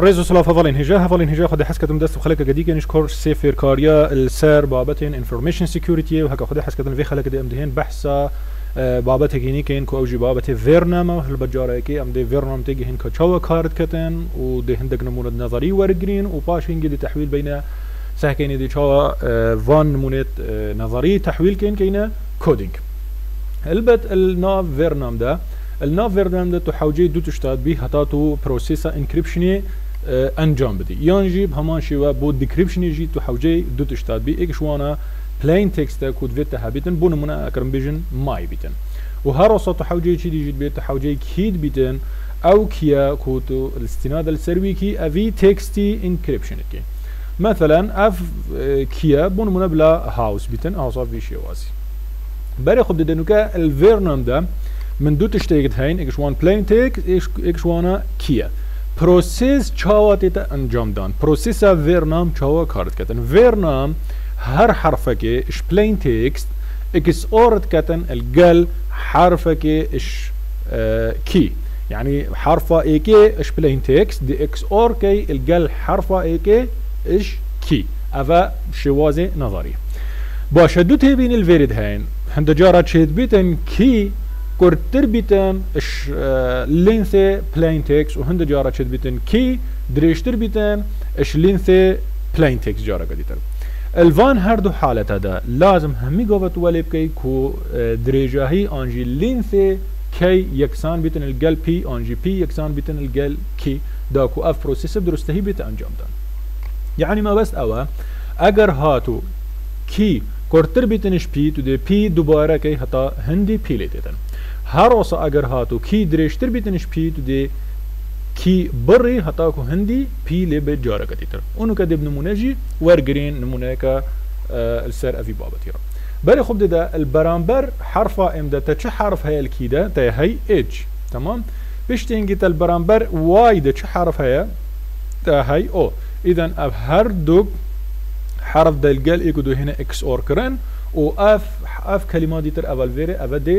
ريزو سلاف هفالين هجا هفالين هجا خد حس كتم دست خلق قديك نش كورس سيفير كاريا السر بابتين انفورميشن سيكوريتي وهكا خد حس كتم في خلق دي امدهن بحثا بابت هكيني كين كو اوجي بابت فيرنام هل بجارة كي ام دي فيرنام تيجي هن كتشاوا كارت كتن ودي هندك نمونة نظري ورقرين وباش هنجي دي تحويل بين سهكيني دي تشاوا فان نمونة نظري تحويل كين كينا كودينج البت الناف فيرنام ده الناف فيرنام ده تحوجي دو تشتاد بي هتا تو بروسيسا انكريبشني انجام بدی. یان جی همان شیوه بو دیکریپشنی جی تو حوجه دو تشتاد بی. ایک شوانا بلين تكست كود فيتا هابيتن بون منا اكرم بيجن ماي بيتن وهر وسط حوجه چي دي بيت حوجه كيد بيتن أو كيا كوتو الاستناد كي افي تكستي انكريبشن كي مثلا اف كيا بون منا بلا هاوس بيتن هاوس اوف فيشي واسي بري خب دنوكا الفيرنم ده من دو تشتيجت هين إيش وان بلين تيك إيش وأنا كيا پروسس چاوا تیتا انجام دان. پروسس ورنام چاوا کارت کتن. ورنام هر حرفك اش بلين تكست إكس اورد كتن الجل حرفك اش آه كي يعني حرفة اي كي اش بلين تكست دي إكس اور كي الجل حرفة اي كي اش كي افا شوازي نظري باش دو تبين الفيرد هين هند جارة شيد بيتن كي korttir bitin iş e, linse plain text u hinde cara çet bitin ki direştir bitin iş linse plain text cara gaditir الوان هر دو حالت ده لازم همی گفت ولیب که کو درجهی آنجی لینث کی یکسان بیتن الگل پی آنجی پی یکسان بیتن الگل کی دا کو اف پروسیس درستهی بیت انجام دن یعنی ما بس اوه اگر هاتو کی کرتر بیتنش پی تو ده پی دوباره که حتی هندی پی لیتیدن Her olsa agar hatu ki direştir bitiniş pi tu de ki bırrı hata ku hindi pi le be cara katitir. Onu kadib numune jî wergirên numuneka ser evî babet ya. Berê xub de de el beramber herfa em de te çi harf heye ki de te hey ec. Tamam? Piştengî tel beramber y de çi harf heye te hey o. İden ev her duk حرف دل گل ایکو دو هنه اکس اور کرن و اف اف کلمه دیتر اول ویره اول دی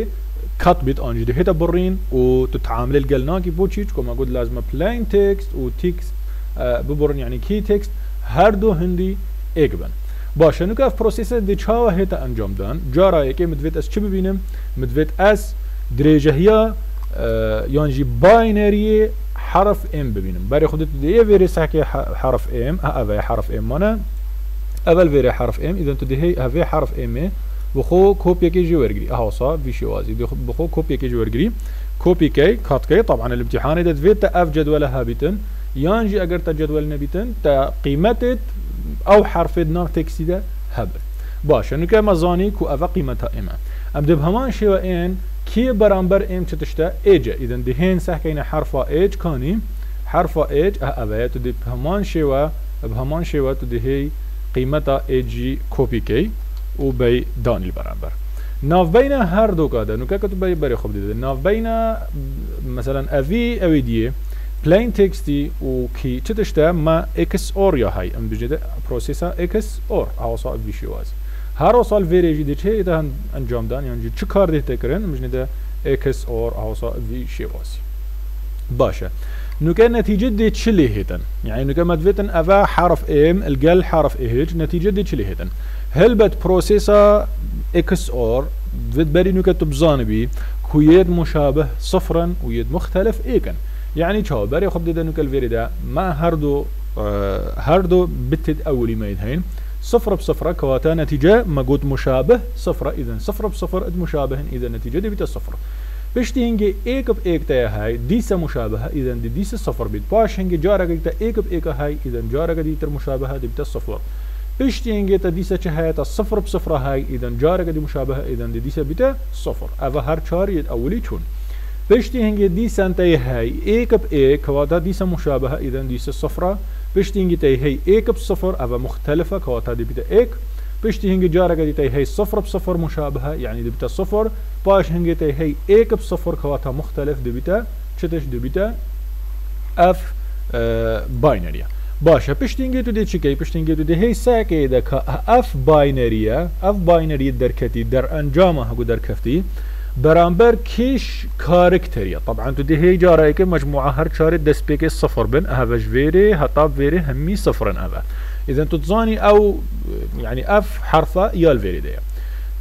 كات بيت انجي دي هيتا برين وتتعامل الجلناكي بوتشيتش كما قلت لازم بلين تكست وتكست آه ببرن يعني كي تكست هر دو هندي ايكبن. باشه نوكا في بروسيس دي چاوا هيتا انجام دان؟ جارا يكي مدفيت اس چه ببينم مدفيت اس درجه هي آه يعني باينري حرف ام ببينم بري خدت دي فيري ساكي حرف ام آه حرف ام مانا اول فيري حرف ام اذا تدي هي آه حرف ام بخو كوبي كي جي ورجري اهو صا في شوازي بخو كوبي كي جي ورجري كوبي كي كات كي طبعا الامتحان اذا فيت اف جدولها بيتن يانجي اگر تجدول نبيتن تا قيمتت أو حرف نار تكسي ده هبر باش انو كما زاني كو افا قيمتها اما ام دب همان شوا ان كي برامبر ام تشتا ايجا اذا دهين سحكينا حرفا ايج كاني حرفا ايج آه افا تدب همان شوا بهمان شوا تدهي قيمتها ايجي كوبي كي او به دانیل برابر ناف بین هر دو کاده نو که تو برای خوب دیده. ناف بین مثلا اوی اوی دیه. Plain texti u ki çetişte ma XOR ya hay em dijede prosesa XOR hausa bir şey var. Her osal verici de çe de encamdan yani çıkar de tekrar em dijede XOR hausa bir şey var. Başa. كان نتيجة دي تشلي هيتن. يعني نو كان مدفتن أفا حرف ام الجل حرف اهج نتيجة دي تشلي هيتن. هلبت بروسيسا إكس اور فيت بري نو كتب زانبي كويد مشابه صفرا ويد مختلف إيكن. يعني شو بري خب دي نوكل فيري دا ما هردو آه هردو بتد أولي ما يدهين. صفر بصفر كواتا نتيجة ما قد مشابه صفر اذا صفر بصفر مشابه اذا نتيجة دي بتا صفر. بشتي هنجي ايك ب ايك تا هاي ديسا مشابهة اذا دي ديسا صفر بيت باش هنجي جارك تا ايك ب ايك هاي اذا جارك دي تر مشابهة دي بتا صفر بشتي هنجي تا ديسا چه هاي تا صفر بصفر هاي اذا جارك دي مشابهة اذا دي ديسا بتا صفر افا هر چار يد اولي چون۔ بشتي هنجي ديسا انتي هاي ايك ب ايك كواتا ديسا مشابهة اذا ديسا صفرة بشتي هنجي تي هاي ايك بصفر افا مختلفة كواتا دي بتا بشتي هنجي جارة قديتي هي صفر بصفر مشابهة يعني دبتا صفر باش هنجيتي هي ايك بصفر كواتها مختلف دبتا چتش دبتا اف باينريا باشه پشتینگی تو دی چی کی پشتینگی تو دی هی ساکی ده که اف باینریه اف باینری در کتی در انجام هگو در کفتی برانبر کیش کارکتریه طبعا تو دی هی جاره که مجموعه هر چاره دست پیک صفر بن اوش ویره هطاب ویره همی صفرن اوه إذا تتظاني أو يعني أف حرفة يا الفيري دي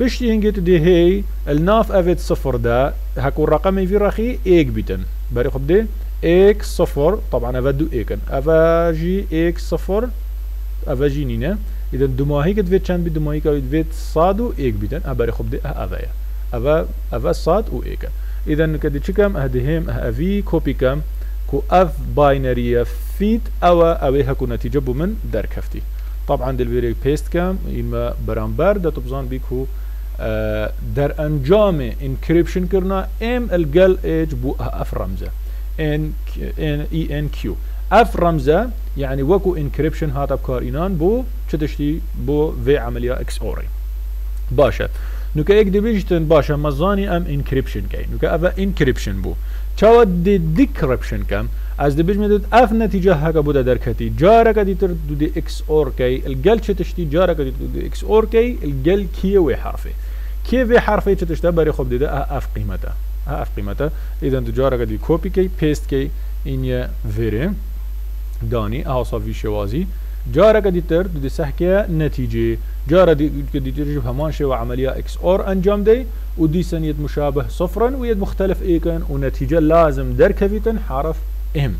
بشتي هنجي دي هي الناف افيت صفر دا هكو الرقم في رخي إيك بيتن. بري خب دي إيك صفر طبعا افا دو إيكن. افا جي إيك صفر افا جي نينة. إذا دماهي قد فيت چند بي دماهي قد فيت صادو إيك بيتن. ابري خب دي افا أفا أفا صاد و إيكن. إذا كدي چكم اهدهم أفي كوبي كم كو أف باينري فيت أو أو هكو نتيجة بو من كفتي طبعا دل فيري بيست كم إما برامبر ده تبزان بيكو در إيج بو أف رمزة. إن ان إي إن كيو. أف رمزة يعني وكو انكريبشن هذا بكارينان بو چتشتي بو نو که یک دبیجتن باشه مزانی ام انکریپشن کی نو که اوا انکریپشن بو چاو دی دیکرپشن کم از دبیج میدید اف نتیجه هک بوده در کتی جاره کدی تر دو دی اکس اور کی الگل چه تشتی جاره کدی دو دی اکس اور کی الگل کیه وی حرفه کیه وی حرفه چه تشته بری خوب دیده اف قیمته اف قیمته ایدن دو جاره کدی کپی کی پیست کی این وره دانی احسا ویشوازی جارك دي تر دي سحكي نتيجة. جارة دي دي ترجف همان شيء وعملية إكس أور أنجام دي ودي سن يد مشابه صفرا ويد مختلف إيكن ونتيجة لازم دركفيتن حرف إم.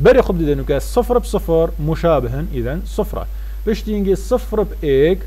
بري خب دي نوكا صفر بصفر مشابها اذا صفرة. باش تيجي صفر بإيك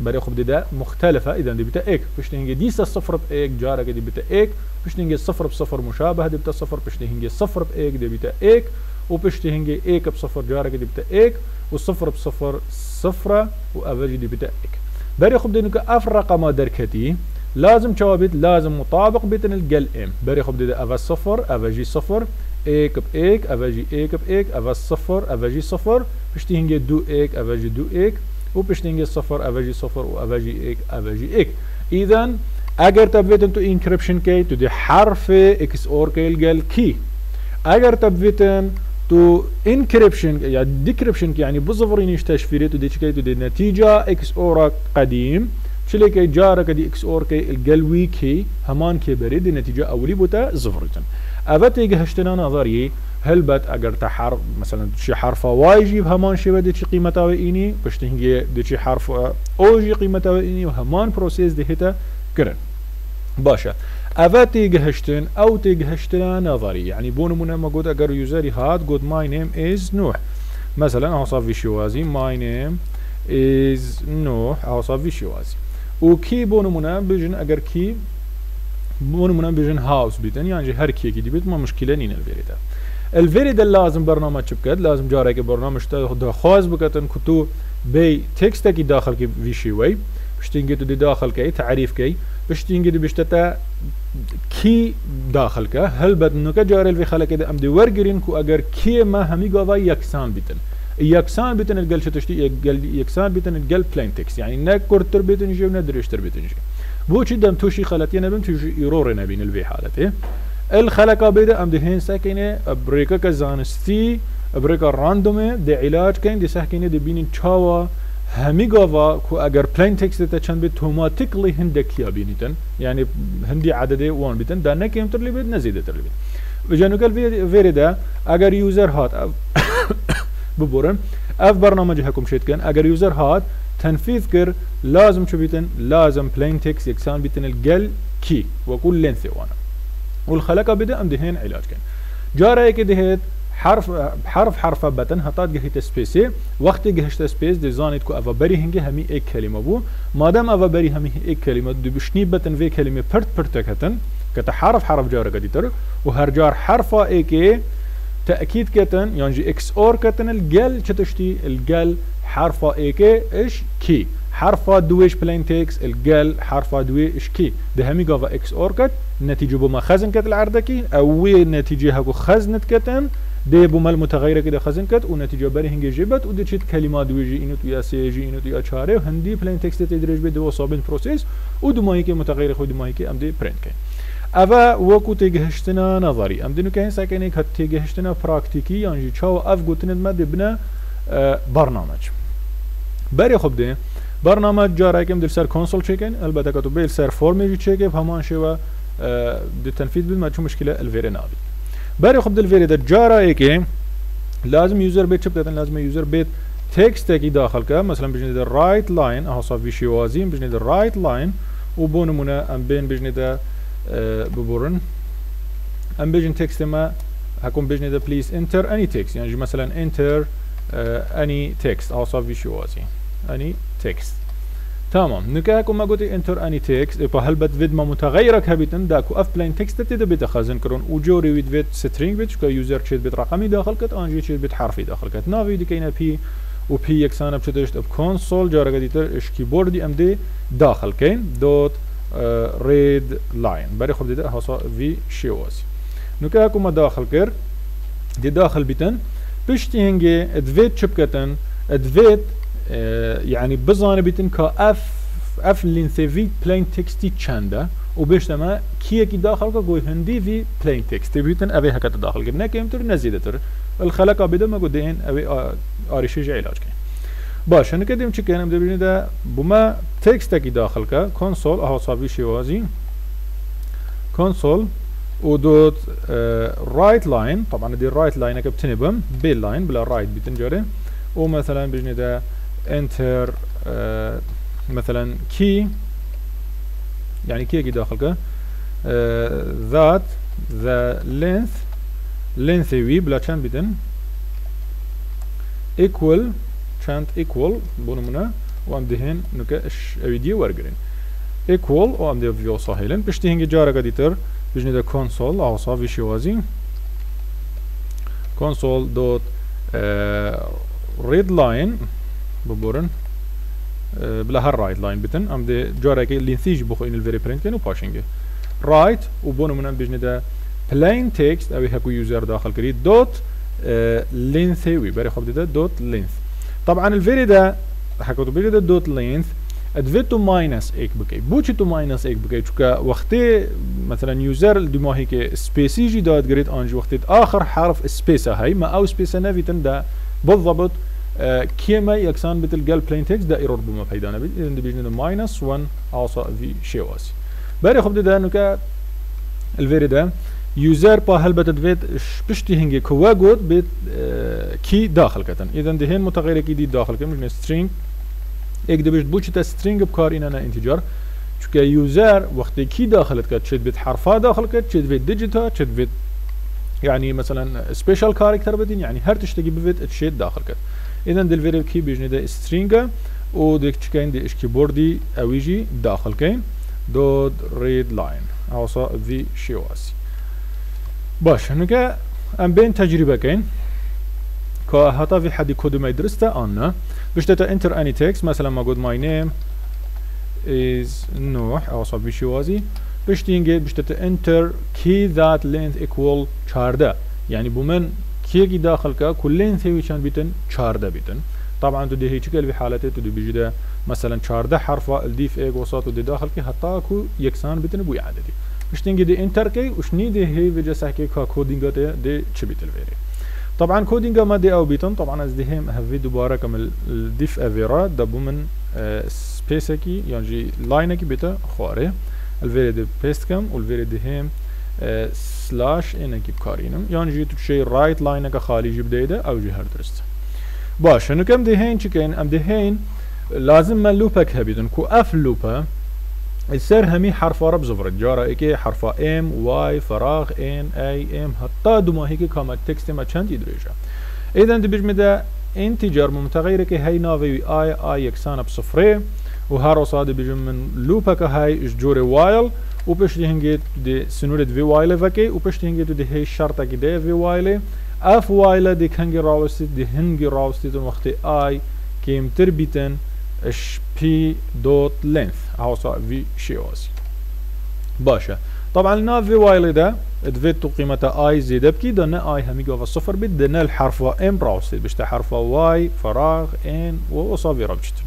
بري خب دي مختلفة اذا دي بتا إيك. باش تيجي صفر بإيك جارة دي بتا إيك. باش صفر بصفر مشابه دي بتا صفر باش تيجي صفر بإيك دي بتا إيك. وباش إيك بصفر جارة دي بتا إيك. والصفر بصفر صفرة وأفجي دي بتا ايك بري خب دي نوكا اف رقم دركتي. لازم جوابت لازم مطابق بين الجل إم. بري خب دي افا صفر افجي صفر. إيك بايك افجي إيك بايك افا صفر افجي صفر. باش تيجي دو إيك افجي دو إيك. وباش تيجي صفر افجي صفر وافجي إيك افجي إيك. اذا اگر تبيتن تو انكريبشن كي تو دي حرف إكس أور كي الجل كي. اگر تبيتن تو انكريبشن يعني ديكريبشن يعني بظفرين يشتشفيري تو دي تو دي نتيجة اكس اور قديم چلی که جارا کدی اکس اور که الجلوي كي همان كي بريد نتيجة اولي بوتا زفرتن ابت هشتنا نظري هل بت اگر تحرف مثلا شي حرف واي جيب همان شي بدي شي قيمته ويني باش تنجي دي شي حرف او جي قيمته ويني وهمان بروسيس دي هتا كرن تيجهشتن أو تيجهشتن نظري يعني بون من ما قد اگر يوزري هاد قد ماي نيم از نوح. مثلا صافي شوازي ماي نيم از نوح اهو صافي شوازي وكي بونمونا بيجن اگر كي بونمونا بيجن هاوس بيتن يعني هر كي كي بيت ما مشكله نين الفيريدا الفيريدا لازم برنامج بكت لازم جارك برنامج تا خاص بكتن كتو بي تكست كي داخل كي فيشي وي بشتينجي دي پشتین کې د بشتته کی داخل که؟ هل بدنوکه جارل وی خلک د ام دی ورګرین کو اگر کی ما همی گاوا یکسان بیتن. یکسان بیتن الگل شتشتی الگل یکسان بیتن الگل پلین تکس یعنی نه کورتر بیتن جو نه درشتر بیتن جو بو چی دم توشی خلطی نبین توشی ایرور نبین الوی حالته الخلقه بیده ام دهین سکینه بریکه که زانستی بریکه راندومه ده علاج کن ده سکینه ده بینین چاوه همي گاوا كو اگر بلين تكست تا چند بيت اوتوماتيكلي هندك يا بينيتن يعني هندي عدده وان بيتن دا نكيم تر لي بيت نزيده تر لي بيت بجانوكال فيريدا اگر يوزر هات ببورن اف برنامج هكم شيت كان اگر يوزر هات تنفيذ كر لازم شو بيتن لازم بلين تكست يكسان بيتن الجل كي وكل لينث وأنا والخلقه بدا ام دهين علاج كان جارا هيك دهيت حرف حرف حرف بتن هتات جهت سبيسي وقت جهشت سبيس دي زانيت كو افا بري هنگي همي ايك كلمه بو. مادام افا بري همي ايك كلمه دو بشني بتن في كلمه برت برتكتن كتا حرف حرف جارا قديتر وهر جار حرفا ايكي تأكيد كتن يعني إكس اور كتن الجل چتشتي الجل حرفا ايكي اش كي حرفا دويش بلين تيكس الجل حرفا دوي اش كي ده همي قافا إكس اور كت نتيجة بما خزن كت العردكي أو نتيجة هكو خزنت كتن de bu mal mutagayre ki de xazin ket û netica berê hingê jê bet û diçît kelîma divê jî înû ya sê jî înû ya çare hindî plain tekstê tê dirêj bê de sabin proses û dumayîkê mutagayre xwe dumayîkê em dê print kin Eva wekû têgehiştina nazarî em dinûkehên sekenêk hat têgehiştina praktîkî yan jî çawa ev gotinên me dê bine barnameç Berê xwe bidê برنامه جاراکم دل سر کنسول چکن البته که تو بیل سر فرمی چکه همان شوا د تنفیذ بید ما چون مشکل الویره نابید بري خب الفيري ده جارا ايكي لازم يوزر بيت شبكه لازم يوزر بيت تكست اكي داخل كا مثلا بجني ده رايت لاين اهو صافي شي وازين بجني ده رايت لاين وبونمونا ام بين بجني ده ببورن ام بيجن تكست ما هكون بجني ده بليز انتر اني تكست يعني مثلا انتر اني تكست اهو صافي شي وازين Tamam. Nu kijk om goed in ter any tekst. Op halbet vid ma mutagayrak habiten da ku af plain text te de bit khazin kron u jori vid vid string vid ka user chat bit raqami dakhil kat anji chat bit harfi dakhil kat navi de kayna pi و پی یکسان بشه داشت اب کنسول جارگه دیتر اش کیبوردی ام دی داخل کن دوت رید لاین برای خب دیده حسا وی شیواسی. نو که اکو ما داخل کر. دی داخل بیتن. پشتی هنگه ادوید چپ کتن. ادوید يعني بزانه بيتن كا اف اف لينثيفي بلين تكستي چنده و بيشتما كي كي داخل كا قوي هندي في بلين تكست بيتن ابي هكا داخل قلنا كيم تر نزيده تر الخلقه بدا ما قدين ابي اريشي علاج كين باش أنا كديم تشكين ام دبليو ده بما تكست كي داخل كا كونسول اهو صافي شي وازي كونسول ودوت رايت لاين طبعا دي الرايت لاين كبتنبم بيل لاين بلا رايت بتنجري ومثلا بجني ده enter آه مثلا key يعني كي داخل آه that the length length وي بلا چند بدن equal چند equal بونمنا وام دهن نكا إش أويدي ورگرين equal وام ده فيو صاحلن بشتي هنگي جارا قديتر بجني ده console أو صافي شوازي console دوت آه read line. ببورن بلا هر رايت لاين بتن. ام دي جارا كي لينثيج بخو ان الفيري برنت كانو باشنج رايت وبونو من بجني دا بلين تكست أو هكو يوزر داخل كري دوت لينثي بري خب ده دوت لينث طبعا الفيري دا حكوتو بيجي دا دوت لينث ادفيتو ماينس ايك بكي بوچي تو ماينس ايك بكي چوكا وقتي مثلا يوزر دمو هيك سبيسي جي داد جريد انج وقتي آخر حرف سبيسا هاي ما أو سبيسا نافيتن دا بالضبط كيما يكسان بتل بلين تكست دا پیدا نبید اذن بيجن ماينس 1 also في شيواس بري خب ده نوكا الفيري ده يوزر با هل بتدفيت بشتي هنگي كوا جود بيت كي داخل كتن اذن دهين متغير كي دي داخل كتن بجن string. اك ده بيشت بوچ تا string بكار این أنا انتجار چونکه يوزر وقت كي داخلت كت شد بيت حرفا داخل كت شد بيت ديجيتا شد بيت يعني مثلا سبيشال كاركتر بدين يعني هر تشتكي بفيت تشيد داخل كت اذا دي الفيري كي بيجني ده سترينجا و ديك تشكين دي إشكي بوردي أويجي داخل كين. دوت ريد لاين. اوصا في شيواسي باش هنكا أم بين تجربة كين. كا هتا في حد كود ما يدرسته أنا باش تتا انتر اني تكست مثلا ما قد ماي نيم is نوح اوصا في شيوازي باش تينجي باش تتا انتر key that length equal 14 يعني بمن كيجي داخل كا كلين ثيوي كان بيتن 14 بيتن. طبعا تدي هي شكل في حالته تدي بيجدا مثلا 14 حرفا الديف ايج وسط داخل كي حتى كو يكسان بيتن بو عددي مش تنجي دي انتر كي وش ني دي هي فيجا ساكي كا كودينغ دي دي تشبيت الفيري طبعا كودينغ ما دي أو بيتن طبعا از دي هم هفي دوباره كم الديف افيرا دبو من سبيسكي يعني لاينكي بيتا خواري الفيري دي بيست كم والفيري دي هم سلاش اینکی بکارینم یعنی جی تو شی رایت لاین که خالی جی بدیده أو جی هر درست باش هنو کم دهین چی کن ام دهین لازم من لوبك هبيدن كو اف لوبا السر همي حرف رب زفر جارا ايكي حرف ام واي فراغ ان اي ام حتى دوما هيك كما تكست ما چند يدريجا اذا دي بجمدا انتجر متغير كي هي نافي اي اي يكسان بصفرين وهارو صاد بيجم من لوبك هاي جوري وايل و پشتی هنگی دی سنورت وی وایله وکی و پشتی هنگی دی هی شرطه کی دی وی وایله اف وایله دی هنگی راوستید دی هنگی راوستید وقتی آی کمتر بیتن اش پی دوت لينث هاوسا في شيوز باشا طبعا لنا في وايل ده ادفيتو قيمة اي زيادة بكي دنا اي همي قوة صفر بيت دنا الحرف ام براوستي بشتا حرف واي فراغ ان وصافي ربشتن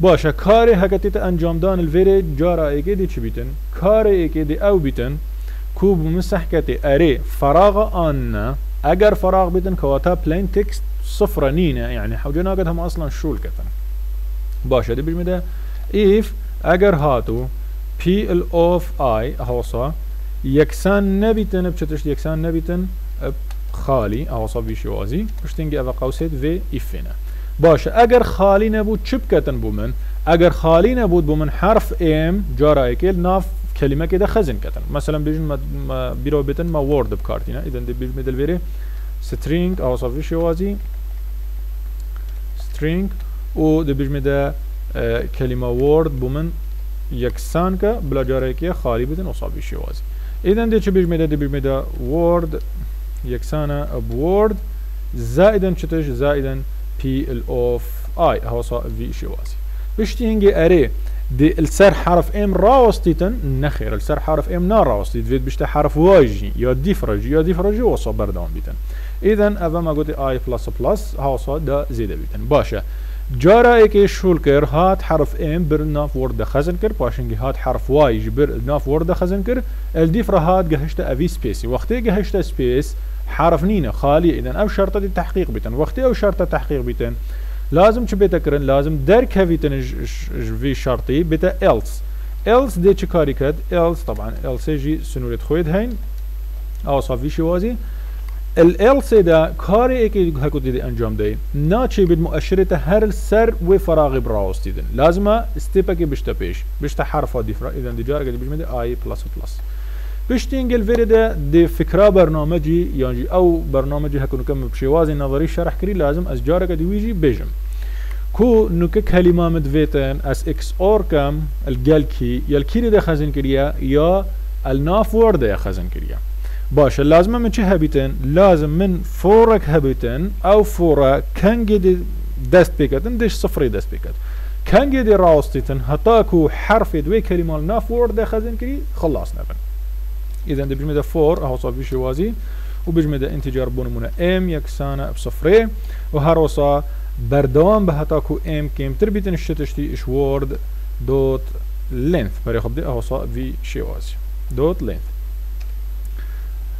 باشا کار هکتیت انجام دان الویره جارا ایگه دی چی بیتن؟ کار ایگه دی أو بیتن کو بمسحكة اري فراغ ان اگر فراغ بیتن كواتا بلين تكست صفر نينة يعني حوجنا قد هم أصلا شول كتن باشا دي بجمده if اگر هاتو بي ال اوف اي هوصا يكسان نبيتن بشتش يكسان نبيتن خالي هوصا في شوازي بشتنجي افا قوسيت في افنا باشه. اگر خالی نبود چپ کتن بو من. اگر خالی نبود بو من حرف ام جارا اکل ناف کلمه که ده خزن کتن. مثلا بیجن بیرو بیتن ما ورد بکارتی نه ایدن ده بیجن میدل بری سترینگ اوصافی شوازی سترینگ و ده بیجن ده کلمه ورد بو من یکسان که بلا جارا اکل خالی بیتن اوصافی شوازی ایدن ده چه بیجن میده؟ ده بیجن میده ورد یکسانه اب ورد زائدا چتش زائدا بي الاوف اي هو صار في شوازي بشتينجي اري دي السر حرف ام راوستيتن نخير السر حرف ام نا راوستيت فيد بشتا حرف واجي يا ديفرج يا ديفرج وصا بردان بيتن اذا اذا ما قلت اي بلس بلس هاوصا دا زيادة بيتن باشا جارا ايكي شول كر هات حرف ام بر ناف ورد خزن كر باشنجي هات حرف واي جبر ناف ورد خزن كر الديفرا هات جهشتا افي سبيسي وقتي جهشتا سبيس حرف نينا خالي اذا أو شرطة التحقيق بيتن. وقتي أو شرطة تحقيق بيتن لازم چه بيتا كرن لازم درك هفيتن في شرطي بيتا else. else دي چه كاري كد else طبعا else يجي سنورة خويد هين أو صافي ال else دا كاري ايكي هكو دي انجام دي ناتشي بيد مؤشرة هر السر وفراغ براوس ديدن لازم استيبكي بشتا بيش بشتا حرفا ديفرا اذا دي جارة قد بيجمد اي بلس بلس پشتین گل فرده د فکره برنامجی یانجی او برنامجی هکنو کم بشواز نظری شرح کری لازم از جارک دیویجی بیجم. کو نوک کلمه مدویتن از اکس اور کم الگلکی یلکی رده خزن کریا یا الناف ورده خزن کریا. باشه لازم من چه هبیتن؟ لازم من فورک هبیتن او فورا کنگ دست بکتن دش صفری دست بکتن کنگ دی راستیتن حتا کو حرف دوی کلمه الناف ورده خزن کری خلاص نبن. اذا ده بجمده فور اهو صافي شوازي وبجمده انتجار بونمونه ام يكسانه بصفري وهروصا بردوام به هتاكو ام كيم تربيتن الشتشتي اش وورد دوت لينث بري خب دي اهو صا في شوازي دوت لينث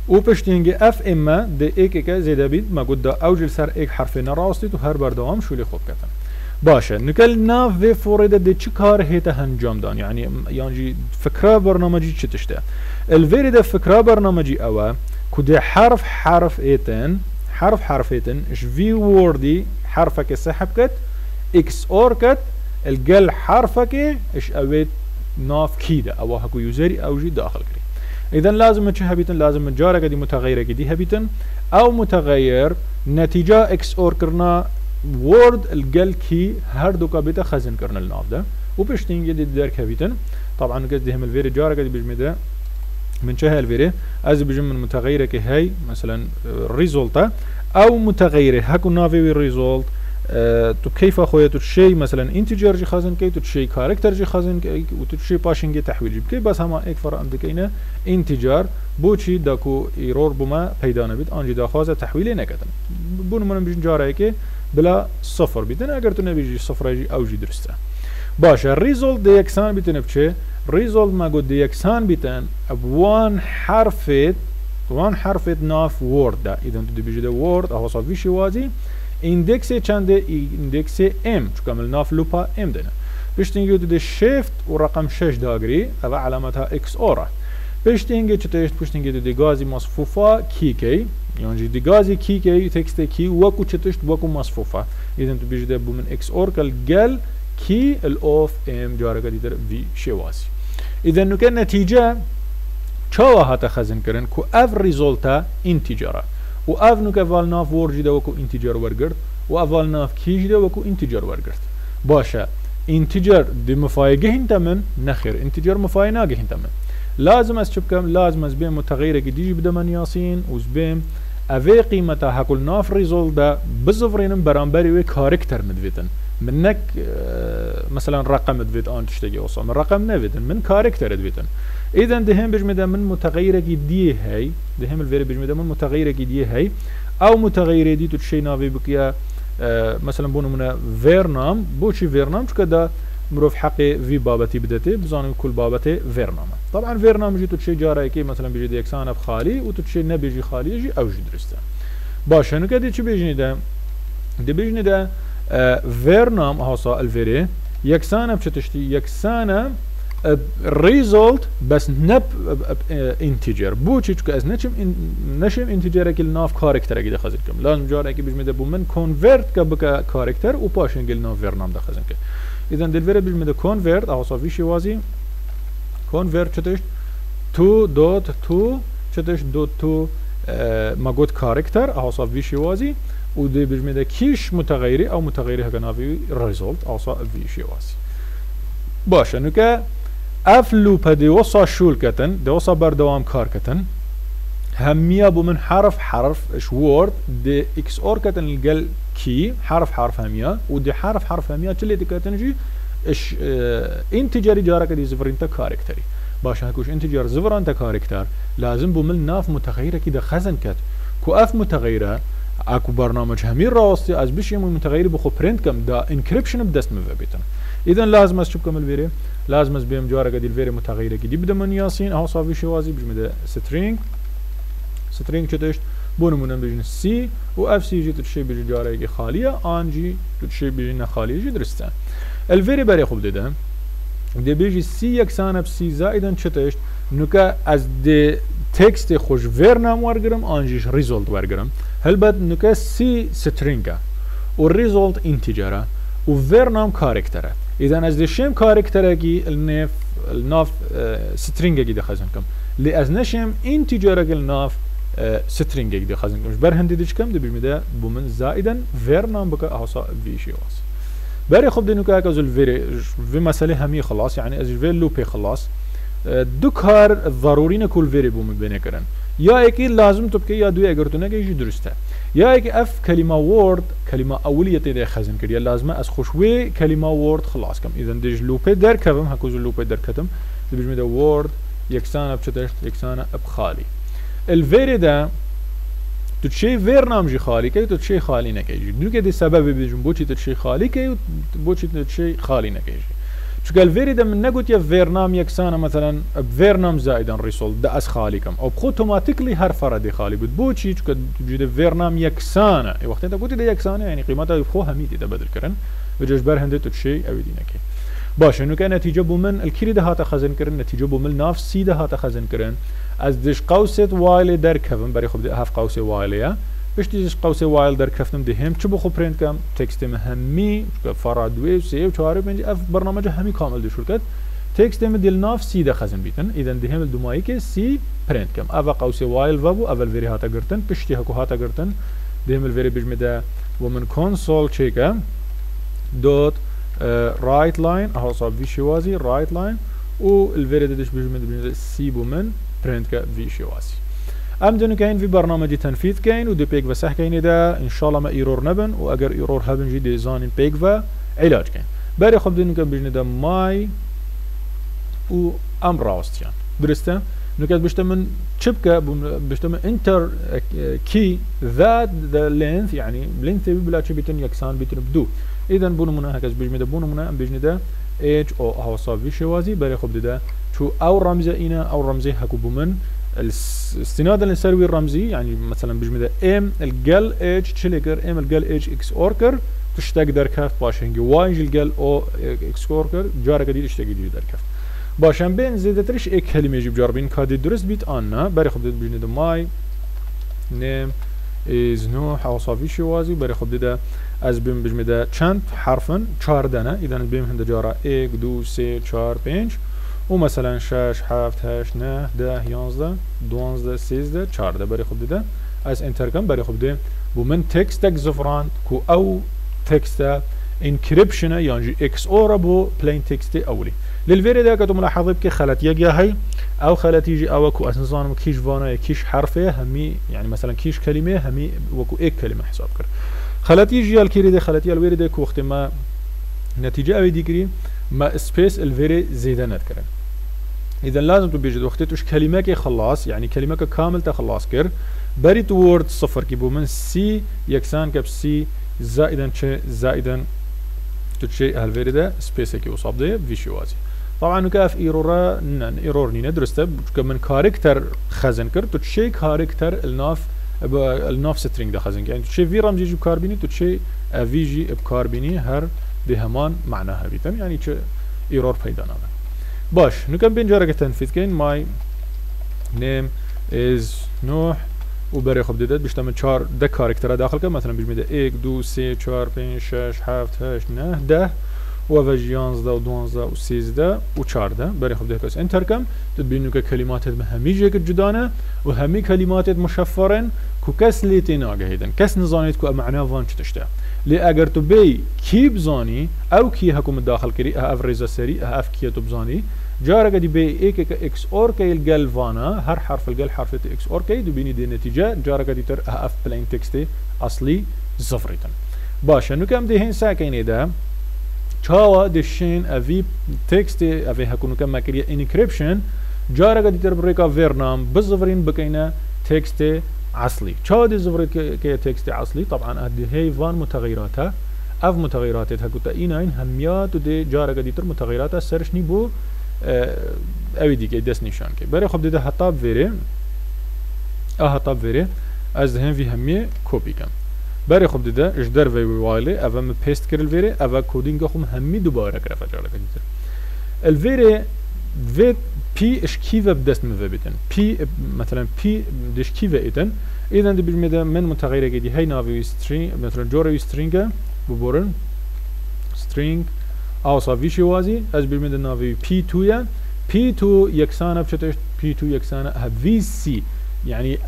و پشتینگی اف اما ده ایک ایک زیده بید ما گود دا اوجل سر ایک حرف نراستید و هر بردوام شولی خوب کتن باشه. نکل ناف في فوريدا دي چه کار هيتا هنجام دان؟ يعني يعني فكرة برنامجي چه تشته؟ الفيري ده فكرة برنامجي اوا كده حرف حرف ايتن حرف حرف ايتن اش في ووردي حرفك سحب كت إكس اور كت الجل حرفك اش اويت ناف كيدا أو هكو يوزري أو جي داخل كري اذا لازم تشي هبيتن لازم جارك دي متغيرة دي هبيتن أو متغير نتيجة إكس اور كرنا وورد الجل كي هر دو كابيتا خزن كرنا الناف ده. وبشتين جدي دار كابيتن طبعا قد هم الفيري جارك دي بجمده من چه الفيري از بجم من متغيره كي هي مثلا ريزولتا أو متغيره هكو نافي ريزولت تو كيف اخويا تو شيء مثلا انتجر جي خازن كي تو شيء كاركتر جي خازن كي وتو شيء باشنج تحويل جي كي بس هما اك فرق عندك اينا انتجر بوچي داكو ايرور بما پیدا نبید. آنجی داخواست تحویل نکدن بون من بجن جاره که بلا صفر بیتن. اگر تو نبیجی صفر جی او جی درسته. باشه ریزولت ده یکسان بیتن بچه ریزولت ما گود ده یکسان بیتن وان حرفت وان حرفت ناف وورد ده اذا تو بیجی ده وورد اهو صافی شوازی ایندکس چنده؟ ایندکس ام کامل ناف لوپا ام دنه. بشتنگی ده شیفت و رقم 6 داگری او علامتها اکس اوره پشتینگه چطورش پشتینگه دی گازی مصفوفه کی کی؟ يعني دي غازي كي كي تكست كي وكو چطورش وكو مصفوفه اذا تو بيجي ده بومن إكس اوركل جل كي الاوف ام جارك دي در في شواسي اذا نو كان نتيجه چاوا هاتا خزن کرن کو اف ريزولتا انتجره و اف نو كفال ناف ورجي ده وكو انتجر ورگرد و افال ناف كيج ده وكو انتجر ورگرد باشه انتجر دي مفايقه هنتمن نخير انتجر مفايناقه هنتمن لازم از چبكم لازم از بين متغيره جديد بدا من ياسين وز بين اوه قیمتا حق النافرزول دا بزفرینم برانبری وی کارکتر مدویتن من نك مثلا رقم دويت آن تشتگی اوسا من رقم نویدن من کارکتر دویتن ایدن دهم بجمده من متغیره کی دیه هی دهم الویر بجمده من متغیره کی دیه هی او متغیره دی تو چی ناوی بکیا مثلا بونمونه ورنام بو چی ورنام چکه دا مروف حقي في بابتي بدتي بزانم كل بابتي فيرنام طبعا فيرنام جي تشي جارا كي مثلا بيجي ديكسان بخالي وتشي نبيجي خالي يجي أو جي درسته. باش هنو كدي چي بيجني ده؟ دي بيجني ده فيرنام هاسا الفيري يكسانه بچتشتي يكسانه الريزولت بس نب انتجر بوچی چون از نشم نشم انتجر که ناف کارکتر اگه دخزن کم لازم جاره که بجمده بو من کنورت که بک کارکتر و پاشن گل ناف ورنام دخزن که. إذا e bilmedi convert also vişivazi convert çeteş to dot to çeteş dot to e, magot karakter also vişivazi u de bilmedi kiş mutagayri او mutagayri haganavi e result also vişivazi باشه نو که اف لوپ دیوسا شول کتن دیوسا بردوام کار کتن همية بو من حرف حرف اش وورد دي إكس اور كتن الجل كي حرف حرف همية ودي حرف حرف همية تشلي دي كتن جي اش آه انتجري جارك دي زفرين تا كاركتري باش هكوش انتجر زفران تا كاركتر لازم من ناف متغيرة كده خزن كت كو اف متغيرة اكو برنامج همين راستي از بشي متغير بخو برنت كم دا انكريبشن بدست مفابيتن اذا لازم از كم الفيري لازم از بيم جوارا قد الفيري متغيرة كده بدا من ياسين اهو صافي شوازي بجمده سترينج string që të është bu në mundën bëjnë si u fsi që të të shëbë gjare e khalia anji të të shëbë në khalia që dërste elveri bari xub dedi dhe bëjë si yaksana fsi zaiden që të është nuk as de tekst خوش ورنم ورگرم آنجیش ریزولت ورگرم هلبت نکه سی سترینگه و ریزولت انتیجره و ورنم کارکتره ایدن از دشیم کارکتره گی النف الناف سترینگه گی دخزن کم لی از نشیم انتیجره گی الناف بر هندي ديش كم دي بيمدا بومن زائدا ورنام بك احصا في شي واس بري خب كازل فيري في مسألة همي خلاص يعني از في لوبي خلاص. دو کار ضروری نه کل وری بوم بینه کرن. یا اکی لازم تو که یا دوی اگر تو نگه درسته. یا اکی اف کلمه وورد کلمه اولیت ده خزن کرد. یا لازمه از خوشوی کلمه وورد خلاص کم. اذا دیج لوپه در کبم هکوز لوپه در کتم بجمه ده وورد یکسانه بچتش یکسانه بخالی الوری ده تو چه ور نام جی خالی که تو چه خالی نکیجی دو که دی سبب بجم بوچی تو چه خالی که بوچی تو چه خالی نکیجی چونکە الفێری من نەگوت یە ڤێرنام یەکسانە مثلەن ڤێرنام زایدن ڕیسۆل دا ئەس خالیکەم ئەو بخۆ تۆماتیکلی هەر فەرەدی خالی بود بۆچی چکە جوودە ڤێرنام یەکسانە وقتی دەگوتی دا یەکسانە ینی قیمەتا خۆ هەمیتی دەبدرکردن بجێش بەر هەندێت تو شەی ئەوی دینەکەی باشە نوکە نەتیجە بوو من الکری دەهاتە خەزنکردن نەتیجە بوو من از دیش قوسیت وایل در کفم برای خب هف قوسی وایلیه بشتی دیش قوسی وایل در کفتم دی هم چه بخو پرینت کم؟ تکستیم همی فرا دوی و سه و چهاره پنج اف برنامج همی کامل دی شرکت. تکستیم دل ناف سی ده خزن بیتن. ایدن دی هم دومایی که سی پرینت کم. اول قوسی وایل و بو اول وری هاتا گرتن. پشتی هکو هاتا گرتن. دی هم الوری بجمی ده ومن کنسول چیکه؟ دوت رايت لاين اهو صاب في شوازي رايت لاين والفيريد ديش بيجي من سي بومن برنت كا في شوازي ام دنو كاين في برنامج تنفيذ كاين ودي بيك بسح كاين دا ان شاء الله ما ايرور نبن واگر ايرور هبن جي ديزاين بيك و علاج كاين بري خب دنو كان بجني دا ماي و ام راستيان درسته نكات بشتا من شبكة بشتا من انتر كي ذات ذا لينث يعني لينث بلا بيتن يكسان بيتن بدو اذا بونو منا هكذا بجمي دا بونو منا ام بجني دا ايج أو هاو صافي شوازي بري خب دا شو أو رمزه اينا أو رمزه هكو بومن. استنادا للسروي الرمزي يعني مثلا بجمد ام الجل اتش تشليكر ام الجل اتش إكس اوركر تشتاق در كف باشنجي واي الجل أو إكس اوركر جارة جديد اشتاق جديد در كف باشن بين زيادترش اك كلمة جيب جاربين كادي درست بيت أنا بري خب بجمد ماي نيم از نو حوصافي شوازي بري خب ديدا از بیم بجمده چند حرفن؟ چهار دانه اذا بیم هنده جارا. ایک دو سه چهار پنج. ومثلا شش حفت هشت نه ده یانزده دوانزده سیزده چارده برای خود دیده؟ از انتر کم برای خود دیده؟ بو من تکستك زفران كو أو تكست انكريبشن يعني إكس اورا بو بلين تكست اولي للفيري ده كتو ملاحظه بك خلت يجي هي أو خلت يجي أو كو أساسا كيش فانا كيش حرفه همي يعني مثلا كيش كلمه همي وكو اك كلمه حساب كر خلت يجي الكيري ده خلت الويري ده كو ما نتيجه اوي ديكري ما سبيس الفيري زياده نذكره إذا لازم تبيجد وقتی توش کلمه که خلاص يعني كلمه که کامل تا خلاص کر بری تو ورد صفر کی بو من سی یکسان کب سی زائدا چه زائدا تو چه هالفيري ده سبيس كي وصاب ده فيشي وازي طبعا نكاف ايرورا نن إيرور نينا درسته من كاركتر خزن كر تشي كاركتر الناف الناف سترينج ده خزن يعني تشي في رمزي جو كاربيني تشي فيجي بكاربيني هر ده همان معناها بيتن يعني تشي إيرور پیدا نابن باش نكم بين جارك تنفيذ كين ماي نيم از نوح وبري خب ديدت بيشتمل چهار ده كاركتر داخل كم مثلا بيجمده 1 2 3 4 5 6 7 8 9 10 و اوج 11 و 12 و 13 و 14 بري خب ده كاس انتر كم تبينو كلمات همي جيك جدانه و همي كلمات مشفرن كو كس ليتي ناگهيدن كس نزانيت كو معناه فان چتشته لێ ئەگەر تو بێ کی بزانی ئەو کی هەکوم داخلکردی ئەف ڕێزەسەری ئەف کیە تو بزانی؟ جارەکە دی بێ ئێکێکە ئکسۆرکەیل گەلوانە هەر حرفلگەل حرفێت ئکسۆرکەی دوبینی دێنەتیجە جارەکە دیتر ئەف پلین تکستی ئەسلی زفریتن. باشە نوکەم دێهێن ساکەینێدا چاوە دشین ئەوی تکستی ئەێ هەکوونکە مەکریە ئینیکرپشن جارەکە دیتر بڕێکا ڤێرنام بزڕین بکەینە تکستی اصلي چا دي زبر كي تكست اصلي طبعا ادي هيفان متغيراتها اف متغيرات تا قلت اين اين هميات دي جار قديتر متغيرات سرش ني بو اوي ديگه دست نشان كي بري خب دي حتا بيري اه حتا بيري از هم في همي كوبي كم بري خب دي اجدر وي وايلي اف ام بيست كرل بيري اف كودينگ خم همي دوباره كرفه جار قديتر الفيري فيت Pi işkive bidest müve bidin. Pi, mesela pi dişkive idin. İden de bir mede men mutagire gedi hey navi string, mesela jore stringe bu borun string اوصا ویشی وازی از بیر میدن ناوی P2 یا P2 یکسانه بچتش P2 یکسانه هفی سی یعنی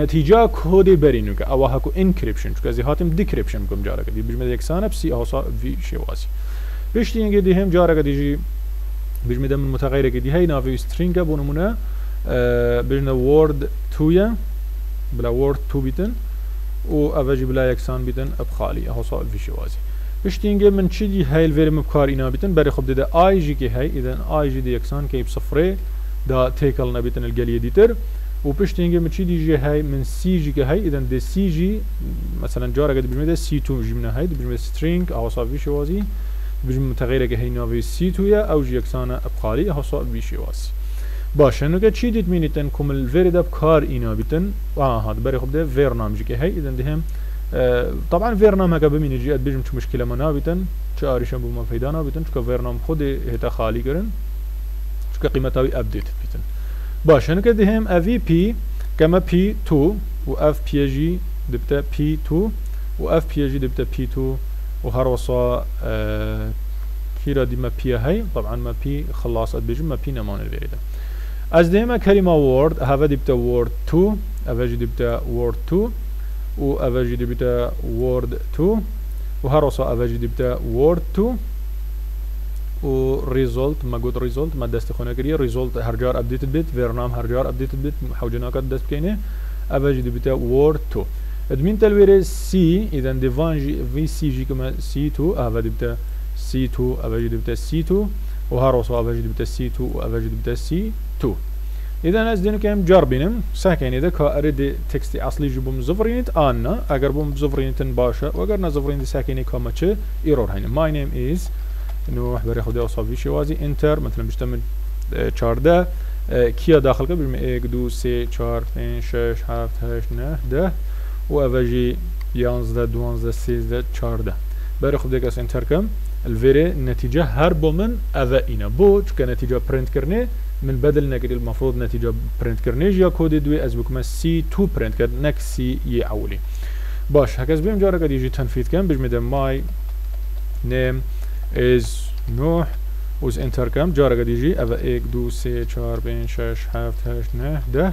نتیجه کودی برینو که او هکو انکریپشن چون از هاتم دیکریپشن بکم جاره کدی بیر میدن یکسانه بسی اوصا ویشی وازی بیشتی اینگه دی هم جاره کدی جي بجمد من متغيرة دي هي نافي سترينجا بونمونا بجمد وورد 2 يا بلا وورد 2 بيتن و افاجي بلا يكسان بيتن أبخالي. اوصا في شوازي. پشتینگه من چی دی هیل ورم بکار اینا بیتن برای خب دیده آی جی که هی إذن آی جی دی یکسان که بصفرة دا تیکل نبیتن الگلیه دیتر و پشتینگه من چی دی جی هی من سی جی که هی إذن دی سی جی مثلا جارا قد بجمده تو جی من هی بجمده سترینگ أو صافی شوازی بجمده متغیره که هی ناوی سی تو یا أو جی ابقالی أو صافی شوازی باشه نوگه چی دید مینیتن کم دب کار اینا بیتن آه هاد برای خب ده ویر نام جی که هی اذن دهم طبعا فيرنام هكا بمين جيت بيجم شو مشكله ما نابتن شو اريشن بما فيدا نابتن شو فيرنام خود هتا خالي كرن شو قيمتها ابديت بيتن باش هنك دهم افي بي كما بي 2 و اف بي جي دبتا بي 2 و اف بي جي دبتا بي 2 وهر وصا آه كيرا ديما بي هاي. طبعا ما بي خلاص بيجم ما بي نمان الفيريدا از ديما كلمة وورد هذا دبتا وورد 2 افاجي دبتا وورد 2 و اوجي دي بتا وورد 2 و هروسا اوجي دي بتا وورد 2 و ريزولت ما قلت ريزولت ما دست خونه كريه ريزولت هرجار ابديت بيت فيرنام هرجار ابديت بيت حوجنا كد دست كينه اوجي دي بتا وورد 2 ادمين تلوير سي اذا ديفان جي في سي جي كما سي 2 اوجي دي بتا سي 2 اوجي دي بتا سي 2 و هروسا اوجي دي بتا سي 2 و اوجي دي بتا سي 2 إذا از دینو که جار بینم ساکن ایده که ارد تکستی اصلی جو بوم زفرینت آنا اگر بوم زفرینتن باشه و اگر نزفرینت ساکنی که ما چه ایرور هینه my name is انه برای خود اصابی شوازی انتر مثلا بشتم 14 کیا داخل بریم 1 2 3 4 5 6 7 8 9 10 و اوجی 11 12 13 14 برای خود دیگه انتر کم الفيري النتيجة هرب من إنا بو چكا نتيجة برنت كرني من بدل نقدر المفروض نتيجة برنت كرنيج يا كود دوي از بكما سي 2 برنت كر نك سي يعولي باش هكذا بيم جارة قد يجي تنفيذ كم بجمد ماي نيم از نوح وز انتر كم قد يجي افا ايك دو سي چار بين شش هفت هشت نه ده.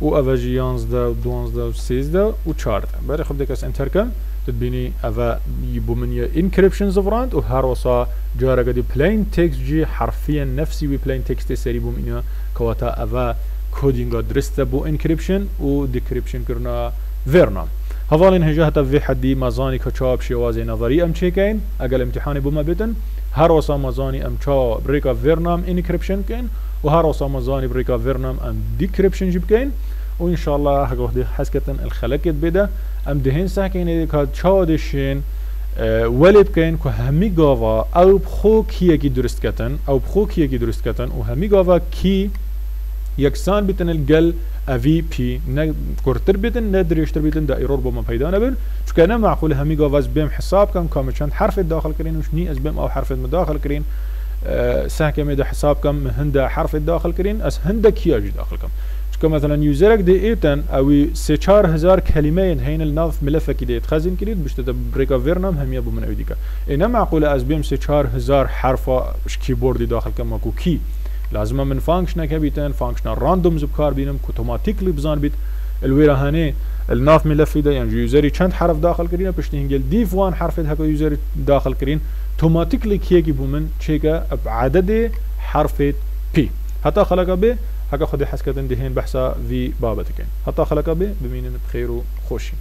و افا جي يانزده و دوانزده و سيزده و چارده بري خب ديكس انتر كم تبيني افا يبو من يا انكريبشن زفراند و هر وصا جارا قدي بلين تكست جي حرفيا نفسي وي بلين تكست سري بو من كواتا افا كودينغ درسته بو انكريبشن و ديكريبشن كرنا فيرنا هفالين هجا هتا في حدي مزاني كچاب شوازي نظري ام چيكين أقل امتحاني بما بتن هر وصا مزاني ام چا بريكا فيرنام انكريبشن كين و هر وصا مزاني بريكا فيرنام ام ديكريبشن جيب كين وإن شاء الله هقول حسكتن الخلقت بدا أم دهين ساكين كاد چادشين ولی بکن که همی گاوا أو بخو کیه کی درست کتن أو بخو کیه کی درست کتن و همی گاوا کی یکسان بیتن الگل اوی پی نه کرتر بیتن نه دریشتر بیتن دا ایرور با ما پیدا نبن چون نه معقول همی گاوا از بیم حساب کن کام چند حرف داخل کرین وش نی از بیم أو حرف مداخل کرین ساكمه ده حساب كم هندا حرف داخل كرين اس هندا كياج داخل كم چکە مثلا یوزەرێک دێ ئێتەن ئەوی سێ چهار هزار کەلیمەیەن هەینە ناف ملەفەکی دێت خەزین کرد بشتە برێکە ڤێرنام هەمیە بوو منەوی دیکە. ئێنە معقولە ئەس بێم سێ چهار هزار حرفا کیبۆردی داخلکەمەکو کی. لازمە من فانکشنەکە بیتن فانکشنە ڕاندوم زبکار بینم کۆتۆماتیکلی بزان بیت. الوێرە هەنێ الناف ملفي ده يعني يوزري چند حرف داخل كرين بشتي هنجل ديف وان حرف هكا يوزري داخل كرين توماتيكلي كيجي بومن تشيكا بعدد حرف بي حتى خلق به هكا خدي حسكتن دهين بحثا في بابتكين حتى خلق به بمين بخير وخوشي